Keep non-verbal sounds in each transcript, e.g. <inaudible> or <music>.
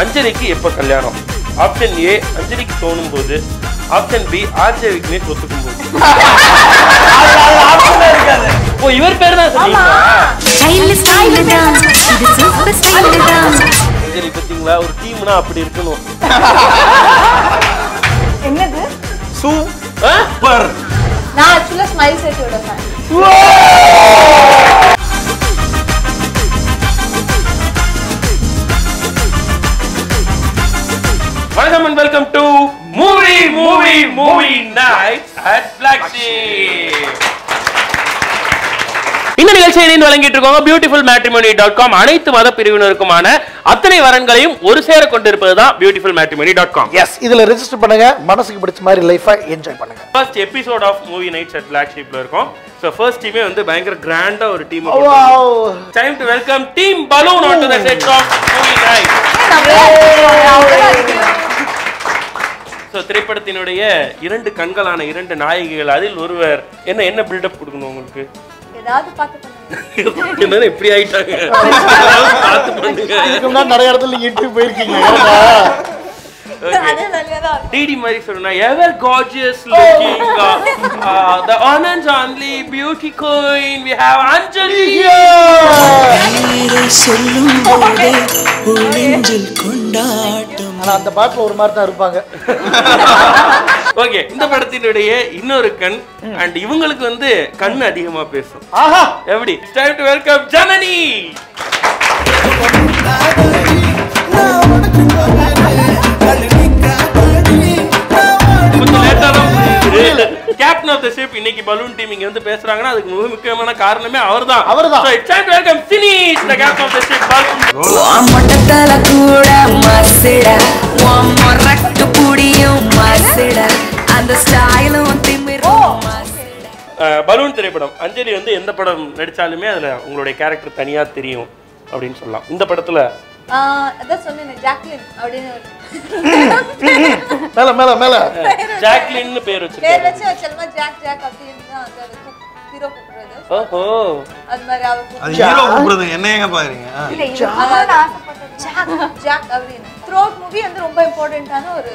அஞ்சலிக்கு எப்ப கல்யாணம்? ஆப்ஷன் ஏ அஞ்சலிக்கு தோணும் போது ஆப்ஷன் பி ஆர்ஜே விக்னேஷ் ஒத்துக்கும் போது ஓ இவர் பேர் தான் சூப்பர் அஞ்சலி பாத்தீங்களா? ஒரு டீம்னா அப்படி இருக்கணும். என்னது? ஆ? நான் ஆக்சுவலா ஸ்மைல் செட்டோட ஃபேன் வணக்கம் and welcome to movie movie movie night at black இந்த நிகழ்ச்சியை இணைந்து வழங்கிட்டு இருக்கோங்க. பியூட்டிஃபுல் மேட்ரிமோனி டாட் காம் அனைத்து மத பிரிவினருக்குமான அத்தனை வரன்களையும் ஒரு சேர கொண்டிருப்பது தான் beautiful matrimony dot com S இதுல ரெஜிஸ்டர் பண்ணுங்க. மனசுக்கு பிடிச்ச மாதிரி லைஃபை என்ஜாய் பண்ணுங்க. First episode of movie nights at black ஷீப்ல இருக்கும். ஸோ ஃபர்ஸ்ட் டீமே வந்து பயங்கர கிராண்டா ஒரு team time to welcome team balloon on to the set of movie night so திரைப்படத்தினுடைய இரண்டு கண்களான இரண்டு நாயகிகள் அதில் ஒருவர் என்ன என்ன பில்டப் கொடுக்கணும் உங்களுக்கு? ஏதாவது பார்த்து பண்ணுங்க. <laughs> என்ன இப்படி ஆயிட்டாங்க. நிறைய இடத்துல இன்டர்வியூ போயிருக்கீங்க. டிடி <laughs> மாதிரி சொல்லணும் ever gorgeous looking the one and only beauty queen we have Anjali சொல்லும் போதே கொண்டாட்டம். ஆனா அந்த பாட்டுல ஒரு மாதிரி தான் இருப்பாங்க. ஓகே இந்த படத்தினுடைய இன்னொரு கண் அண்ட் இவங்களுக்கு வந்து கண் அதிகமா பேசும். ஆஹா! எப்படி? Time to welcome Janani! கொஞ்சம் கேப்டன் ஆஃப் த ஷிப் இன்னைக்கு பலூன் டீம் இங்க வந்து பேசுறாங்கன்னா அதுக்கு மிக முக்கியமான காரணமே அவர்தான். அவர்தான். So, it's time to welcome Finish, the captain of the ship, balloon. மொட்டத்தல கூட மசிட உன் மொரட்டு புடியும் மசிட அந்த ஸ்டைலும் திமிரும் பலூன் திரைப்படம். அஞ்சலி வந்து எந்த படம் நடிச்சாலுமே அதுல உங்களுடைய கேரக்டர் தனியா தெரியும் அப்படின்னு சொல்லலாம். இந்த படத்துல அதான் சொன்னேன் ஜாக்லின் அப்படின்னு <laughs> மேல மேல மேல. ஜாக்லின்னு பேர் வச்சு ஜாக் ஜாக் அப்படின்னு தான் வந்து அது ஹீரோ கூப்பிடுறது. ஓஹோ. அது மாதிரி அது கூப்பிடுறது. ஹீரோ ஜாக் ஜாக் அப்படின்னு. த்ரூ மூவி வந்து ரொம்ப இம்பார்ட்டண்ட்டான ஒரு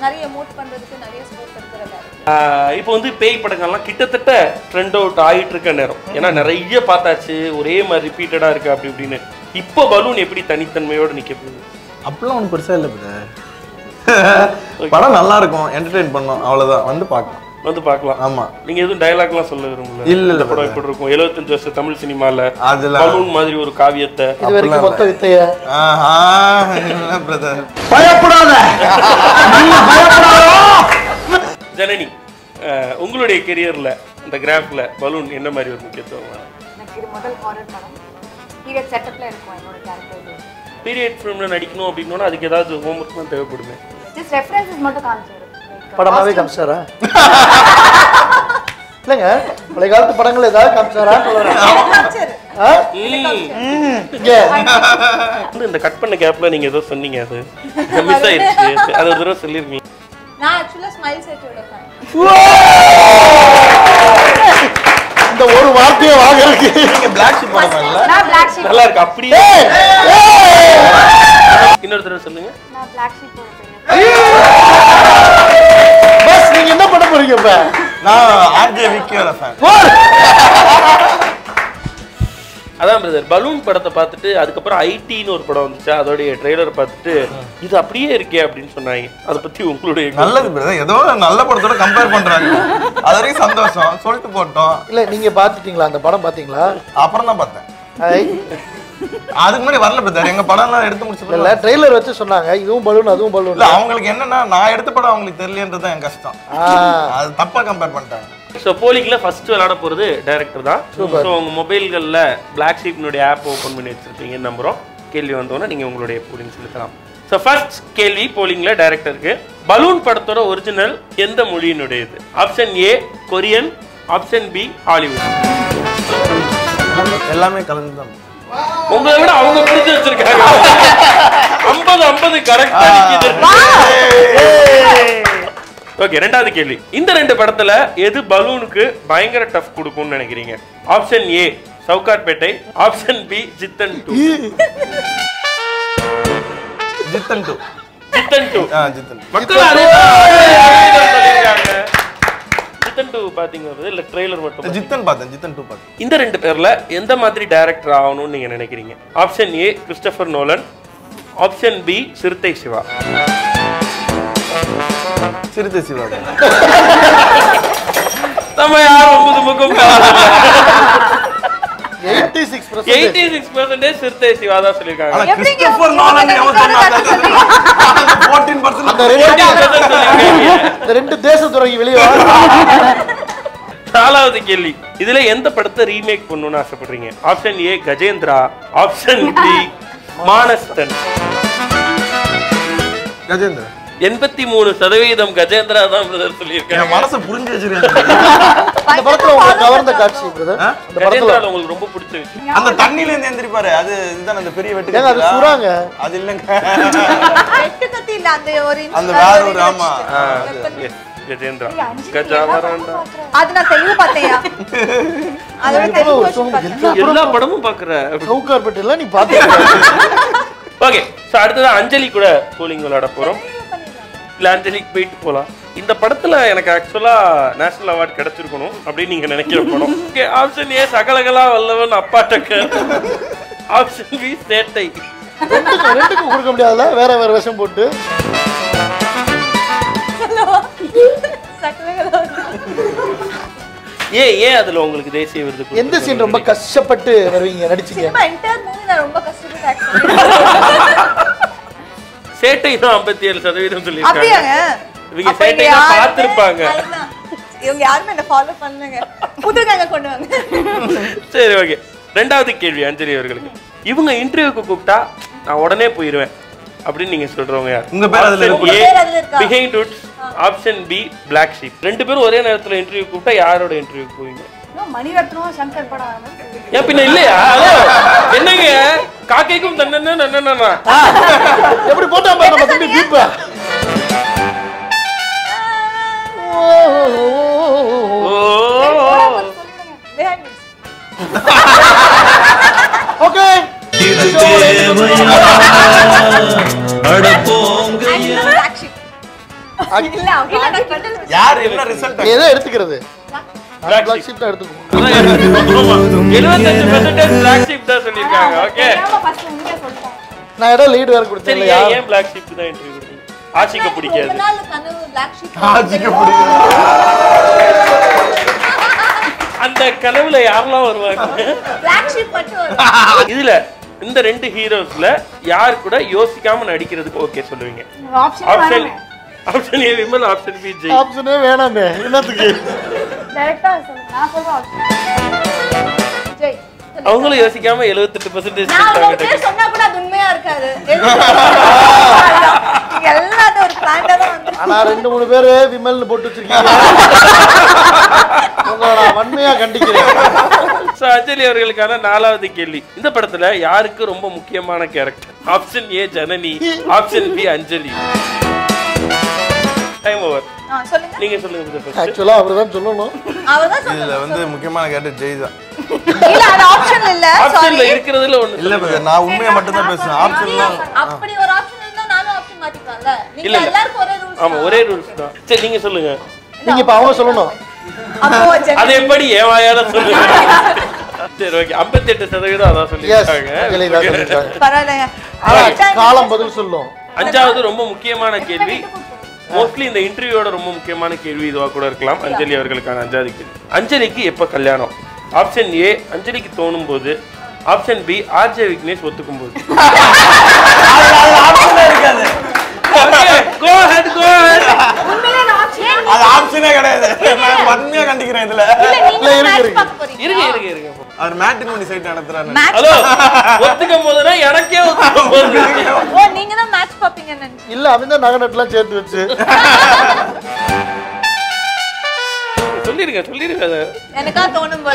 நிறைய மூட் பண்றதுக்கு நிறைய ஸ்கோப் இருக்கிற character. ஆஹ் இப்போ வந்து பேய் படங்கள்லாம் கிட்டத்தட்ட ட்ரெண்ட் அவுட் ஆயிட்டு இருக்க நேரம். ஏன்னா நிறைய பார்த்தாச்சு ஒரே மாதிரி ரிப்பீட்டடா இருக்கு அப்படி இப்படின்னு. இப்போ பலூன் எப்படி தனித்தன்மையோட நிக்க போகுது அப்படிலாம் ஒன்றும் பெருசா இல்லை <laughs> படம் நல்லா இருக்கும் என்டர்டெயின் பண்ணும் அவ்வளவுதான். வந்து பார்க்கலாம். வந்து பார்க்கலாம். ஆமா. நீங்க எதுவும் டயலாக்லாம் சொல்ல விரும்பல? இல்ல, இல்ல, படம். எப்படி இருக்கும்? 75 வருஷம் தமிழ் சினிமால அதெல்லாம் பலூன் மாதிரி ஒரு காவியத்தை. இது வரைக்கும் மொத்த வித்தைய ஆஹா இல்லை பிரதர் பயப்படாத. ஜனனி உங்களுடைய கெரியர்ல இந்த கிராஃப்ல பலூன் என்ன மாதிரி ஒரு முக்கியத்துவம் எனக்கு இது முதல் ஹாரர் படம். பீரியட் செட்டப்ல இருக்கும் என்னோட கேரக்டர் பீரியட் ஃபிலிம்ல நடிக்கணும் அப்படின்னா அதுக்கு ஏதாவது ஹோம்ஒர்க்லாம் தேவைப்படுமே? ஜஸ்ட் ரெஃபரன்சஸ் மட்டும் காமிச்சாரு படமாவே காமிச்சாரா? இல்லைங்க பழைய காலத்து படங்கள் ஏதாவது காமிச்சாரா காமிச்சாரு. ஆ? ம். இங்க. வந்து இந்த கட் பண்ண கேப்ல நீங்க ஏதோ சொன்னீங்க அது. மிஸ் ஆயிடுச்சு. அது ஒரு தடவை சொல்லிருக்கீங்க. நான் ஆக்சுவலா ஸ்மைல் செட்டோட ஃபேன் இந்த ஒரு வார்த்தையை வாங்குறதுக்கு. நீங்க பிளாக் நான் பிளாக் ஷீப் நல்லா இருக்கு அப்படியே. இன்னொரு தடவை சொல்லுங்க. பஸ் நீங்க என்ன பண்ண போறீங்க இப்ப? நான் ஆர்ஜே விக்கியோட ஃபேன் அதான் பிரதர் பலூன் படத்தை பார்த்துட்டு அதுக்கப்புறம் ஐடின்னு ஒரு படம் வந்துச்சு அதோடைய ட்ரெய்லர் பார்த்துட்டு இது அப்படியே இருக்கே அப்படின்னு சொன்னாங்க. அதை பத்தி உங்களுடைய நல்லது பிரதர் ஏதோ நல்ல படத்தோட கம்பேர் பண்றாங்க. அது வரைக்கும் சந்தோஷம். சொல்லிட்டு போட்டோம். இல்ல நீங்க பாத்துட்டீங்களா அந்த படம் பாத்தீங்களா அப்புறம் தான் பார்த்தேன். அதுக்கு முன்னாடி வரல பிரதர் எங்க படம் எல்லாம் எடுத்து முடிச்ச இல்ல ட்ரெய்லர் வச்சு சொன்னாங்க. இதுவும் பலூன் அதுவும் பலூன். இல்ல அவங்களுக்கு என்னன்னா நான் எடுத்த படம் அவங்களுக்கு தெரியலன்றது தான் என் கஷ்டம். அது தப்பா கம்பேர் பண்ணிட்டாங்க. ஸோ போலிங்ல ஃபர்ஸ்ட் விளையாட போறது டைரக்டர் தான். ஸோ உங்க மொபைல்களில் பிளாக் ஷீப்னுடைய ஆப் ஓப்பன் பண்ணி வச்சிருப்பீங்கன்னு நம்புறோம். கேள்வி வந்தோன்னே நீங்க உங்களுடைய போலிங் செலுத்தலாம். ஸோ ஃபர்ஸ்ட் கேள்வி போலிங்ல டைரக்டருக்கு பலூன் படத்தோட ஒரிஜினல் எந்த மொழியினுடையது? Option A Korean option B Hollywood எல்லாமே கலந்து தான் உங்களை விட அவங்க பிடிச்சு வச்சிருக்காங்க. ஐம்பது ஐம்பது கரெக்டா ஓகே ரெண்டாவது கேள்வி. இந்த ரெண்டு படத்துல எது பலூனுக்கு பயங்கர டஃப் கொடுக்கும்னு நினைக்கிறீங்க? Option A Sowcarpet. Option B Jithan two. Jithan two. Jithan two. மக்கள் அதே. ஜித்தன் டூ பாத்தீங்க இல்ல ட்ரெய்லர் மட்டும் ஜித்தன் பார்த்தேன் ஜித்தன் டூ பார்த்தேன். இந்த ரெண்டு பேர்ல எந்த மாதிரி டைரக்டர் ஆகணும்னு நீங்க நினைக்கிறீங்க? Option A Christopher Nolan option B Siruthai Siva. Siruthai Siva. நம்ம யாரும் முதுமுகம் eighty six eighty six percentage Siruthai Siva தான் ஆனா சொல்லியிருக்காங்க கிறிஸ்டோபர் நோலன் எவன் சொன்னாங்க 14% அந்த ரெண்டு 14% சொல்லியிருக்காங்க. இந்த ரெண்டு தேச துறவி வெளியே நாலாவது கேள்வி. இதுல எந்த படத்தை ரீமேக் பண்ணணும்னு ஆசைப்படுறீங்க? Option A Gajendra. Option B Manasthan. Gajendra. எண்பத்தி மூணு சதவீதம் கஜேந்திரா தான் பிரதர் சொல்லியிருக்காங்க மனசை புரிஞ்சு <laughs> படத்துல உங்களுக்கு கவர்ந்த காட்சி பிரதர். அந்த படத்துல கஜேந்திரால உங்களுக்கு ரொம்ப பிடிச்ச விஷயம். அந்த தண்ணில இருந்து எந்திரிப்பாரு. அது இதுதான் அந்த பெரிய வெட்டு அது? சுறாங்க. அது இல்லங்க. வெட்டு கத்தி இல்ல அந்த ஒரு அந்த inch வேற ஒரு ஆமா. கஜேந்திரா. கஜாவராண்டா அது நான் தெளிவு பார்த்தேன். <laughs> எல்லா படமும் பாக்குற. சவுக்கார் பெட்டில நீ பாத்து ஓகே <laughs> சோ அடுத்தது அஞ்சலி கூட போலிங் விளையாட போறோம். இல்ல அஞ்சலிக்கு போயிட்டு போலாம். இந்த படத்துல எனக்கு ஆக்சுவலா நேஷனல் அவார்ட் கிடைச்சிருக்கணும் அப்படின்னு நீங்க நினைக்கிற படம். ஓகே ஆப்ஷன் ஏ சகலகலா வல்லவன் அப்பா டக்கர் ஆப்ஷன் பி சேட்டை. ரெண்டுக்கும் ரெண்டுக்கும் கொடுக்க முடியாதுல வேற வேற விஷம் போட்டு. ஏன் ஏன் அதுல உங்களுக்கு தேசிய விருது எந்த? சீன் ரொம்ப கஷ்டப்பட்டு வருவீங்க? நடிச்சீங்க. ரொம்ப கஷ்டப்பட்டு. சேட்டை தான் ஐம்பத்தி ஏழு சதவீதம் சொல்லியிருக்காங்க. இவங்க சேட்டை பார்த்திருப்பாங்க. இவங்க யாருமே என்ன ஃபாலோ பண்ணுங்க புது கேங்க கொண்டு வாங்க. சரி ஓகே. ரெண்டாவது கேள்வி அஞ்சலி அவர்களுக்கு. இவங்க இன்டர்வியூக்கு கூப்பிட்டா நான் உடனே போயிருவேன் அப்படின்னு நீங்க சொல்றவங்க யார்? உங்க பேர் அதுல உங்க பேர் அதுல இருக்கா? Behind woods option B black sheep ரெண்டு பேரும் ஒரே நேரத்துல இன்டர்வியூ கூப்பிட்டா யாரோட இன்டர்வியூ போவீங்க? மணிரத்னம் சங்கர் படம். ஏன் பின்ன இல்லையா? என்னங்க? காக்கைக்கும் தன்னன்னா நன்னன்னா எப்படி போட்டா பாரு நம்ம தம்பி அட வச்சு- யார் என்ன ரிசல்ட் எதை எடுத்துக்கிறது? பிளாக். ஷீப் தான் பிளாக் ஷீப் தான் சொல்லியிருக்காங்க ஓகே. நான் இடம் லீடு வேற கொடுத்தேன் ஏன் ஏன் பிளாக் ஷீப் தான் இன்டர்வியூ கொடுத்தீங்க ரொம்ப பிடிக்காது sheep. ஆட்சிக்கு அந்த கனவுல யாரெல்லாம் வருவாங்க. இதுல இந்த ரெண்டு ஹீரோஸ்ல யார் கூட யோசிக்காம நடிக்கிறதுக்கு ஓகே சொல்லுவீங்க option. Option A Vimal option B Jai ஆப்ஷனே வேணாமே என்னத்துக்கு ஆ சொல்லுங்க. நான் சொல்றேன். ஜெய். அவங்களும் யோசிக்காம 78% பர்சன்டேஜ் நான் பேர் சொன்னா கூட அது உண்மையா இருக்காது. <laughs> அது ஒரு பிளான்டா தான் வந்து ஆனா ரெண்டு மூணு பேரு விமல்னு போட்டு வச்சிருக்கீங்க. உங்களை நான் வன்மையா கண்டிக்கிறேன். ஸோ அஞ்சலி அவர்களுக்கான நாலாவது கேள்வி. இந்த படத்துல யாருக்கு ரொம்ப முக்கியமான character option A Janani. Option B Anjali. Time over நீங்க சொல்லுங்க. ஆக்சுவலா அவர் தான் சொல்லணும். இதுல வந்து முக்கியமான கேட்டு ஜெய் தான். இல்ல அது ஆப்ஷன் இல்ல. சாரி இருக்கிறதுல ஒண்ணு இல்ல நான் உண்மையை மட்டும் தான் பேசுவேன் ஆப்ஷன்லாம் அப்படி ஒரு ஆப்ஷன் இருந்தா நானும் ஆப்ஷன் மாத்திக்கலாம்ல. நீங்க. எல்லாருக்கும் ஒரே ரூல்ஸ் ஆமா ஒரே ரூல்ஸ் தான். சரி நீங்க சொல்லுங்க. நீங்க இப்ப அவங்க சொல்லணும். அது எப்படி? ஏன் வாயால சொல்லுங்க சரி ஓகே. 58% சதவீதம் அதான் சொல்லியிருக்காங்க. பரவாயில்லைங்க. காலம் பதில் சொல்லும். அஞ்சாவது ரொம்ப முக்கியமான கேள்வி. மோஸ்ட்லி இந்த இன்டர்வியூவோட ரொம்ப முக்கியமான கேள்வி இதுவா கூட இருக்கலாம். அஞ்சலி அவர்களுக்கான அஞ்சாவது கேள்வி. அஞ்சலிக்கு எப்ப கல்யாணம்? ஆப்ஷன் <laughs> ஏ அஞ்சலிக்கு தோணும் போது ஆப்ஷன் பி ஆர்ஜே விக்னேஷ் ஒத்துக்கும் போது. அது ஆப்ஷனே கிடையாது. நான் வன்மையா கண்டிக்கிறேன் இதுல. இல்ல இருக்கு, இருக்கு. இருங்க இருங்க. அவர் மேட்ரிமோனி சைட் நடத்துறாரு. மேட்ச் ஹலோ ஒத்துக்கும் போதுனா எனக்கே ஒத்துக்கும் போது. ஓ நீங்க தான் மேட்ச் பாப்பீங்கன்னு நினைச்சேன் இல்ல அவன் தான் நகை நட்டுலாம் சேர்த்து வச்சு. <laughs> சொல்லிருங்க சொல்லிருங்க அதை. எனக்கா தோணும்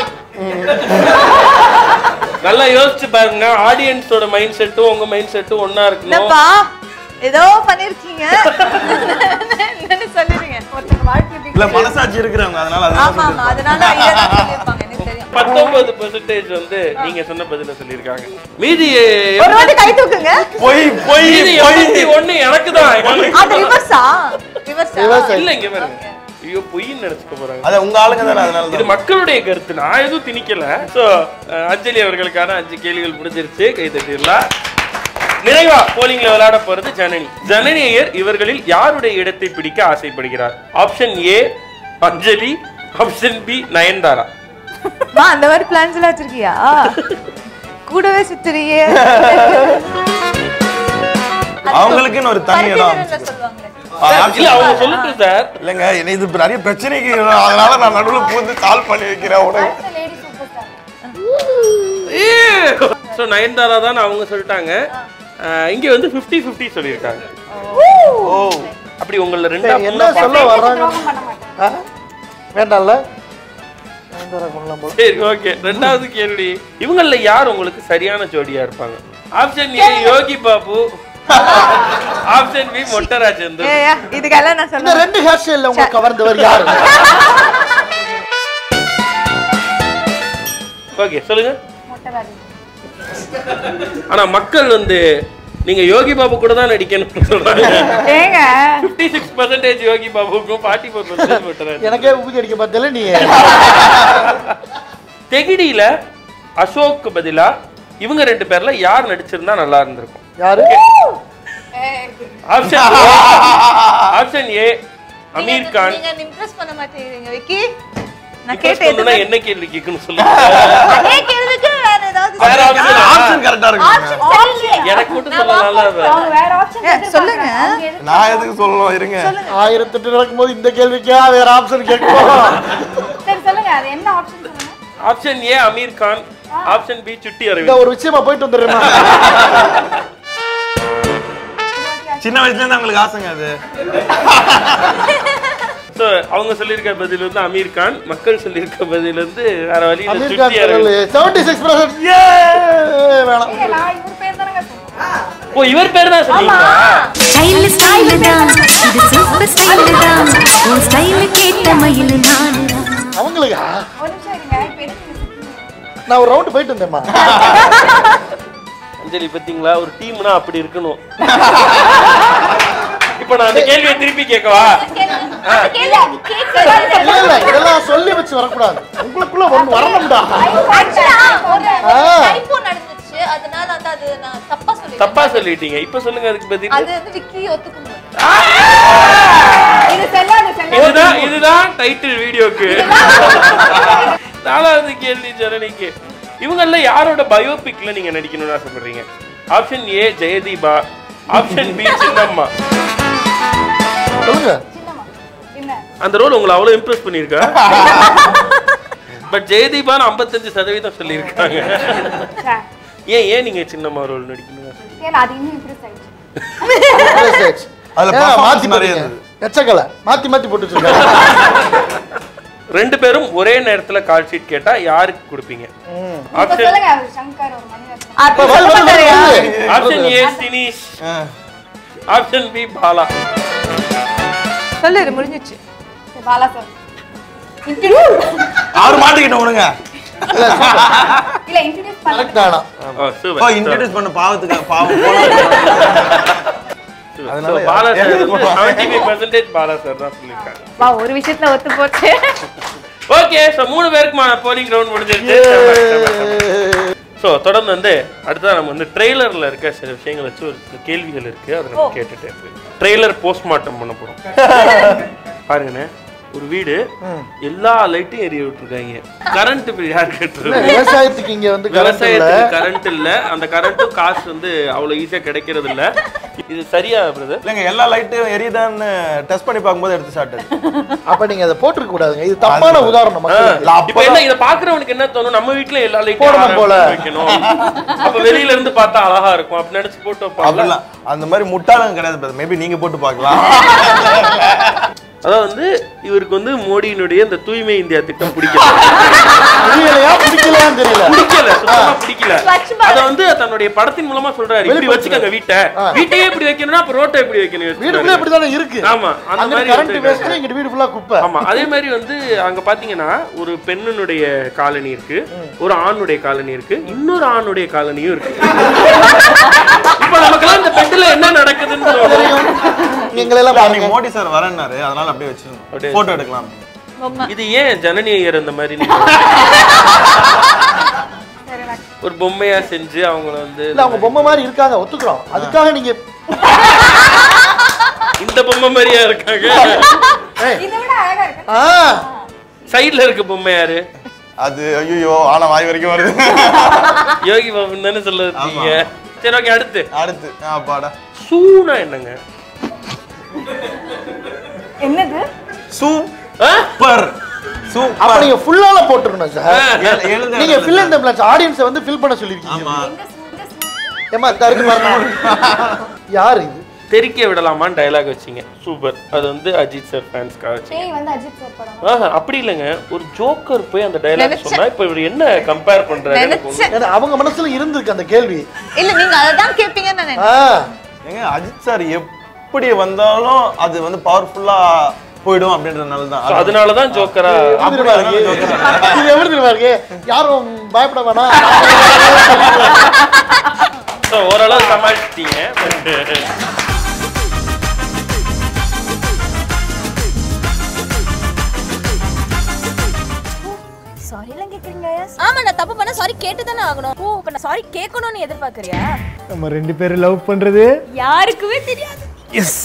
நல்லா யோசிச்சு பாருங்க ஆடியன்ஸோட மைண்ட் செட்டும் உங்க மைண்ட் செட்டும் ஒண்ணா இருக்கணும். ஏதோ பண்ணிருக்கீங்க. என்னன்னு சொல்லிருங்க. ஒருத்தங்க வாழ்க்கை இல்ல மனசாட்சி இருக்கிறவங்க அதனால ஆமா ஆமா அதனால பத்தொன்பது பெர்சன்டேஜ் வந்து நீங்க சொன்ன பதில சொல்லியிருக்காங்க. மீதி ஒரு வாட்டி கை தூக்குங்க. பொய் பொய் ஒண்ணு எனக்கு தான். அது ரிவர்ஸா ரிவர்ஸா. இல்ல இங்க பாருங்க. ஐயோ பொய்ன்னு நினைச்சுக்க போறாங்க. அத உங்க ஆளுங்க தானே அதனால இது மக்களுடைய கருத்து. நான் எதுவும் திணிக்கல. சோ அஞ்சலி அவர்களுக்கான அஞ்சு கேள்விகள் முடிஞ்சிருச்சு. கை தட்டிடலாம். நிறைவா போலிங்ல விளையாட போறது ஜனனி. ஜனனி ஐயர் இவர்களில் யாருடைய இடத்தை பிடிக்க ஆசைப்படுகிறார்? Option A Anjali. Option B Nayanthara. அந்த மாதிரி பிளான்ஸ் எல்லாம் வச்சிருக்கியா? கூடவே சுத்துறியே. அவங்களுக்குன்னு ஒரு தனி இடம் அவங்க சொல்லட்டும் சார் இல்லைங்க என்ன இது நிறைய பிரச்சனைக்கு அதனால நான் நடுவுல பூந்து சால்வ் பண்ணி வைக்கிறேன் உனக்கு lady super star so Nayanthara தான் அவங்க சொல்லிட்டாங்க. இங்க வந்து 50 50 சொல்லியிருக்காங்க. ஓ அப்படி உங்கள ரெண்டா என்ன சொல்ல வர்றாங்க? வேண்டாம்ல? சரி ஓகே. ரெண்டாவது கேள்வி. இவங்கள யார் உங்களுக்கு சரியான ஜோடியா இருப்பாங்க? Option Yogi Babu. <laughs> Option B மொட்ட ராஜேந்தர் ஏய், இதுக்கெல்லாம் நான் சொல்லுவேன் ரெண்டு ஹேர் ஸ்டைல்ல உங்களுக்கு கவர்ந்தவர் யாரு? ஓகே சொல்லுங்க. மொட்டராஜி ஆனா மக்கள் வந்து நீங்க யோகி பாபு கூட தான் நடிக்கணும்னு சொல்றாங்க. ஏங்க? 56% சிக்ஸ் பர்சன்டேஜ் யோகி பாபுக்கும் ஃபார்ட்டி ஃபோர் பர்சன்டேஜ் மொட்டராஜ் எனக்கே ஊதி அடிக்க பார்த்தல நீ தெகிடியில அசோக்கு பதிலா இவங்க ரெண்டு பேர்ல யார் நடிச்சிருந்தா நல்லா இருந்திருக்கும்? யாரு? Option option A. <laughs> Aamir Khan. நீங்க இம்ப்ரெஸ் பண்ண மாட்டேங்கிறீங்க விக்கி? நான் கேட்ட என்ன கேள்வி கேட்கணும் சொல்லுங்க. அதே கேள்விக்கு வேற ஏதாவது வேற option ஆ? ஆப்ஷன் கரெக்டா இருக்கு எனக்கு மட்டும் சொல்லலாம்ல வேற. ஆப்ஷன் சொல்லுங்க. நான் எதுக்கு சொல்லணும்? இருங்க. ஆயிரத்தெட்டு நடக்கும்போது இந்த கேள்விக்கா வேற ஆப்ஷன் கேட்கும் சரி சொல்லுங்க. அது என்ன ஆப்ஷன் சொல்லுங்க? Option A Aamir Khan. Option B Chutti Aravind ஒரு விஷயமா போயிட்டு வந்துடுறேமா <laughs> சின்ன வயசுல இருந்து அவங்களுக்கு ஆசைங்க அது. <laughs> அவங்க சொல்லியிருக்க பதில் வந்து அமீர் கான் மக்கள் சொல்லியிருக்க பதில் வந்து வேற வழி செவன்டி சிக்ஸ் பர்சன்ட் ஏ வேணாம். ஓ இவர் பேர் தான் சொன்னீங்களா ஸ்டைல் ஸ்டைல் தான் இது சூப்பர் ஸ்டைல் தான் உன் ஸ்டைல் கேட்ட மயில் நான். அவங்களுக்கா? நான் ஒரு ரவுண்ட் போயிட்டு வந்தேம்மா. <laughs> அஞ்சலி பாத்தீங்களா? ஒரு டீம்னா அப்படி இருக்கணும். இப்போ நான் அந்த கேள்வியை திருப்பி கேட்கவா? இதெல்லாம் சொல்லி வச்சு வரக்கூடாது. உங்களுக்குள்ள ஒண்ணு வரணும்டா. தப்பா சொல்லிட்டீங்க. இப்போ சொல்லுங்க அதுக்கு பதில். இதுதான் இதுதான் டைட்டில் வீடியோக்கு நாலாவது கேள்வி ஜனனிக்கு. இவங்கள யாரோட பயோபிக்ல நீங்க நடிக்கணும்னு ஆசைப்படுறீங்க? Option A Jayadeepa. Option B Chinnamma. சொல்லுங்க. அந்த ரோல் உங்களை அவ்வளவு இம்ப்ரெஸ் பண்ணிருக்கா பட் ஜெயதீபான்னு ஐம்பத்தஞ்சு சதவீதம் சொல்லியிருக்காங்க. ஏன் ஏன் நீங்க சின்னம்மா ரோல் நடிக்கணும் மாத்தி மாத்தி மாத்தி போட்டு ரெண்டு பேரும் ஒரே நேரத்துல கால் ஷீட் கேட்டா யாருக்கு கொடுப்பீங்க? Option A Sineesh. Option B Bala. சொல்லு இது முடிஞ்சிச்சு. சரி, பாலா சார் அவர் மாட்டிக்கிட்ட உனங்க. இல்ல இன்ட்ரடியூஸ் பண்ண பாவத்துக்கு பாவம். அதனால பாலா சார் யாரு- seventy five percentage Bala sir தான் சொல்லியிருக்காங்க. வா ஒரு விஷயத்துல ஒத்து போச்சு. ஓகே ஸோ மூணு பேருக்குமான போலிங் ரவுண்ட் முடிஞ்சிருச்சு. ஸோ தொடர்ந்து வந்து அடுத்ததான் நம்ம வந்து ட்ரெய்லரில் இருக்க சில விஷயங்கள் வச்சு ஒரு சில கேள்விகள் இருக்கு. அதை நம்ம கேட்டுட்டு ட்ரெய்லர் போஸ்ட்மார்ட்டம் பண்ண போறோம். பாருங்கண்ணே ஒரு வீடு எல்லா லைட்டும் எரிய விட்டுருக்காங்க. கரண்ட் யார் கட்டுறது விவசாயத்துக்கு இங்க வந்து விவசாயத்துக்கு கரண்ட் இல்ல. அந்த கரண்ட்டும் காசு வந்து அவ்வளவு ஈஸியா கிடைக்கிறது இல்ல இது சரியா பிரதர் இல்லைங்க எல்லா லைட்டும் எரியுதான்னு டெஸ்ட் பண்ணி பார்க்கும்போது எடுத்து சாப்பிட்டது. அப்ப நீங்க அதை போட்டிருக்க கூடாதுங்க இது தப்பான உதாரணம் இப்ப என்ன இத பாக்குறவனுக்கு என்ன தோணும்? நம்ம வீட்ல எல்லா லைட்டும் போடணும் போல. வைக்கணும். அப்ப வெளியில இருந்து பார்த்தா அழகா இருக்கும். அப்படி நினைச்சு போட்டு அப்படிலாம் அந்த மாதிரி முட்டாளங்க கிடையாது மேபி நீங்க போட்டு பார்க்கலாம். அதாவது வந்து இவருக்கு வந்து மோடியினுடைய இந்த தூய்மை இந்தியா திட்டம் பிடிக்கல. பிடிக்கல. அத வந்து தன்னுடைய படத்தின் மூலமா சொல்றாரு. இப்படி வச்சுக்கோங்க வீட்டை. வீட்டையே இப்படி வைக்கணும்னா அப்ப ரோட்டை எப்படி வைக்கணும்? யோசிச்சு இப்படி இருக்கு. ஆமா அந்த மாதிரி வீடு ஃபுல்லா குப்பை. ஆமா அதே மாதிரி வந்து அங்க பாத்தீங்கன்னா ஒரு பெண்ணினுடைய காலனி இருக்கு ஒரு ஆணுடைய காலனி இருக்கு இன்னொரு ஆணுடைய காலனியும் இருக்கு. இப்ப நமக்கெல்லாம் இந்த பெட்ல என்ன நடக்குதுன்னு. எங்களெல்லாம் மோடி சார் வரேன்னாரு. அதனால அப்படியே வச்சிருந்தோம் அப்படியே போட்டோ எடுக்கலாம். இது ஏன் ஜனனி ஐயர் இந்த மாதிரி நீங்க ஒரு பொம்மையா செஞ்சு அவங்கள வந்து இல்ல அவங்க பொம்மை மாதிரி இருக்காங்க ஒத்துக்கிறோம். அதுக்காக நீங்க இந்த பொம்மை மாதிரியா இருக்காங்க? இதை விட அழகா இருக்கு. ஆ. சைடுல இருக்க பொம்மை யாரு? அது ஐயோ ஆனா வாய் வரைக்கும் வருது. யோகி பாபு தானே சொல்ல இருக்கீங்க சரி ஓகே அடுத்து. அடுத்து ஆ பாடா. சூனா என்னங்க? என்னது? சூப்பர். அப்ப சூப்பர். நீங்க ஃபுல்லால போட்டுருக்கணும் சார். நீங்க ஃபில் இந்த பிளான்ஸ் ஆடியன்ஸை வந்து ஃபில் பண்ண சொல்லிருக்கீங்க. ஏமா இந்த இருக்கு பாருங்க <laughs> யார் இது? தெரிக்க விடலாமான்னு டயலாக் வச்சீங்க. சூப்பர். அது வந்து அஜித் சார் ஃபேன்ஸ்க்காக வச்சீங்க. பேய் வந்து அஜித் சார் படம். ஆஹா அப்படி இல்லைங்க. ஒரு ஜோக்கர் போய் அந்த நினைச்சேன். சொன்னா இப்ப இவர் என்ன கம்பேர் பண்றாரு அவங்க மனசுல இருந்திருக்கு அந்த கேள்வி. இல்ல நீங்க கேட்பீங்கன்னு. ஆ. ஏங்க அஜித் சார் எப்படி வந்தாலும் அது வந்து பவர்ஃபுல்லா போயிடும் அப்படின்றதுனால தான் அதனாலதான் ஜோக்கரா எப்படி தெரியுமா இருக்கு? இது எப்படி தெரியுமா இருக்கு? யாரும் பயப்பட வேணாம். ஓரளவு சமாளிச்சிட்டீங்க. சாரி எல்லாம் கேக்குறீங்க ஆமா நான் தப்பு பண்ண சாரி கேட்டு தானே ஆகணும். ஓ இப்ப நான் சாரி கேட்கணும்னு எதிர்பார்க்கறியா? நம்ம ரெண்டு பேரும் லவ் பண்றது. யாருக்குமே தெரியாது. எஸ்